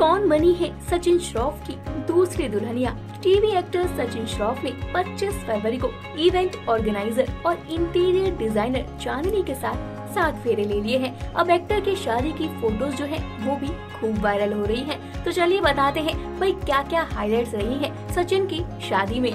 कौन बनी है सचिन श्रॉफ की दूसरी दुल्हनिया? टीवी एक्टर सचिन श्रॉफ ने 25 फरवरी को इवेंट ऑर्गेनाइजर और इंटीरियर डिज़ाइनर चांदनी के साथ सात फेरे ले लिए हैं। अब एक्टर के शादी की फ़ोटोज़ जो है, वो भी खूब वायरल हो रही है। तो चलिए बताते हैं, भाई क्या क्या हाईलाइट रही है सचिन की शादी में?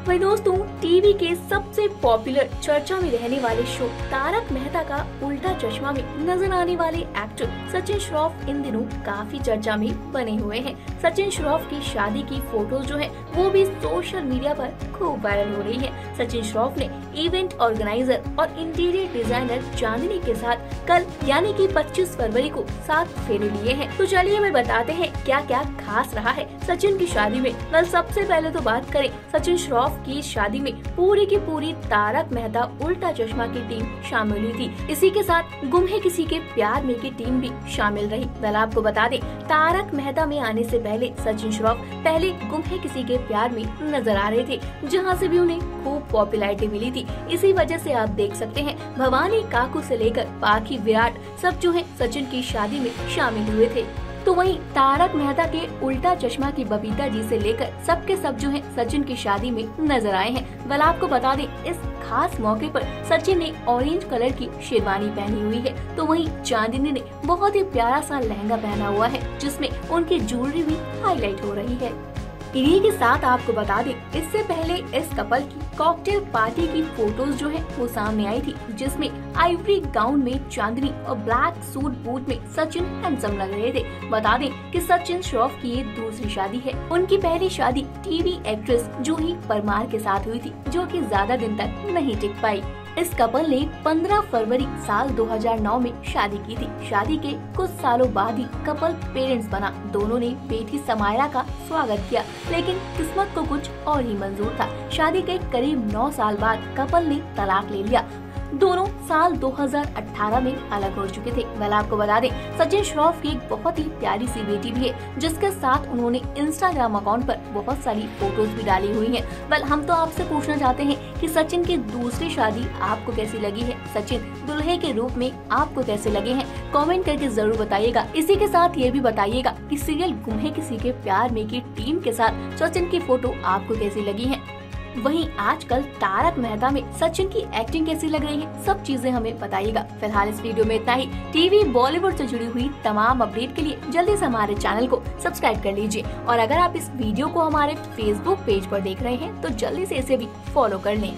वही दोस्तों, टीवी के सबसे पॉपुलर चर्चा में रहने वाले शो तारक मेहता का उल्टा चश्मा में नज़र आने वाले एक्टर सचिन श्रॉफ इन दिनों काफ़ी चर्चा में बने हुए हैं। सचिन श्रॉफ की शादी की फ़ोटोज़ जो है, वो भी सोशल मीडिया पर खूब वायरल हो रही है। सचिन श्रॉफ ने इवेंट ऑर्गेनाइजर और इंटीरियर डिज़ाइनर चांदनी के साथ कल, यानी कि 25 फरवरी को सात फेरे लिए हैं। तो चलिए हमें बताते हैं क्या क्या खास रहा है सचिन की शादी में। कल सबसे पहले तो बात करें सचिन श्रॉफ की शादी में पूरी की पूरी तारक मेहता उल्टा चश्मा की टीम शामिल हुई थी। इसी के साथ गुम है किसी के प्यार में की टीम भी शामिल रही। दल आपको बता दें, तारक मेहता में आने से पहले सचिन श्रॉफ पहले गुम है किसी के प्यार में नज़र आ रहे थे, जहाँ से भी उन्हें खूब पॉपुलैरिटी मिली थी। इसी वजह से आप देख सकते हैं, भवानी काकू से लेकर पाखी विराट सब जो है सचिन की शादी में शामिल हुए थे। तो वहीं तारक मेहता के उल्टा चश्मा की बबीता जी से लेकर सबके सब जो है सचिन की शादी में नज़र आए हैं। बल आपको बता दें, इस खास मौके पर सचिन ने ऑरेंज कलर की शेरवानी पहनी हुई है। तो वहीं चांदनी ने बहुत ही प्यारा सा लहंगा पहना हुआ है, जिसमें उनकी ज्वेलरी भी हाईलाइट हो रही है। इन्हीं के साथ आपको बता दें, इससे पहले इस कपल की कॉकटेल पार्टी की फ़ोटोज़ जो है, वो सामने आई थी, जिसमें आइवरी गाउन में चांदनी और ब्लैक सूट बूट में सचिन हैंडसम लग रहे थे। बता दें कि सचिन श्रॉफ की ये दूसरी शादी है। उनकी पहली शादी टीवी एक्ट्रेस जूही परमार के साथ हुई थी, जो कि ज़्यादा दिन तक नहीं टिक पाई। इस कपल ने 15 फरवरी साल 2009 में शादी की थी। शादी के कुछ सालों बाद ही कपल पेरेंट्स बना। दोनों ने बेटी समायरा का स्वागत किया, लेकिन किस्मत को कुछ और ही मंजूर था। शादी के करीब 9 साल बाद कपल ने तलाक ले लिया। दोनों साल 2018 में अलग हो चुके थे। वेल आपको बता दें, सचिन श्रॉफ की एक बहुत ही प्यारी सी बेटी भी है, जिसके साथ उन्होंने इंस्टाग्राम अकाउंट पर बहुत सारी फ़ोटोज़ भी डाली हुई हैं। वेल हम तो आपसे पूछना चाहते हैं कि सचिन की दूसरी शादी आपको कैसी लगी है? सचिन, दुल्हे के रूप में आपको कैसे लगे हैं? कॉमेंट करके ज़रूर बताइएगा। इसी के साथ ये भी बताइएगा की सीरियल गुम्हे किसी के प्यार में की टीम के साथ सचिन की फ़ोटो आपको कैसी लगी है? वहीं आजकल तारक मेहता में सचिन की एक्टिंग कैसी लग रही है, सब चीज़ें हमें बताइएगा। फ़िलहाल इस वीडियो में इतना ही। टीवी बॉलीवुड से जुड़ी हुई तमाम अपडेट के लिए जल्दी से हमारे चैनल को सब्सक्राइब कर लीजिए। और अगर आप इस वीडियो को हमारे फेसबुक पेज पर देख रहे हैं तो जल्दी से इसे भी फॉलो कर लें।